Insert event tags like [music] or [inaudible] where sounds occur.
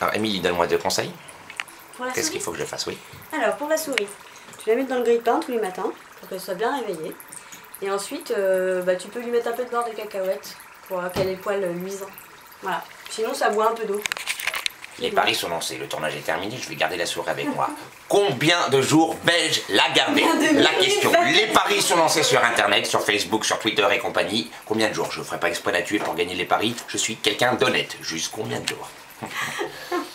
Alors, Émilie, donne-moi deux conseils. Qu'est-ce qu'il faut que je fasse Oui. Alors, pour la souris, tu la mets dans le grille-pain tous les matins pour qu'elle soit bien réveillée. Et ensuite, euh, bah, tu peux lui mettre un peu de beurre de cacahuète pour qu'elle ait le poil luisant. Voilà. Sinon, ça boit un peu d'eau. Les paris sont lancés, le tournage est terminé, je vais garder la souris avec moi. [laughs] Combien de jours vais-je la garder de La question. Les paris sont lancés sur internet, sur Facebook, sur Twitter et compagnie. Combien de jours? Je ne ferai pas exprès la tuer pour gagner les paris. Je suis quelqu'un d'honnête. Juste combien de jours? ハハハ。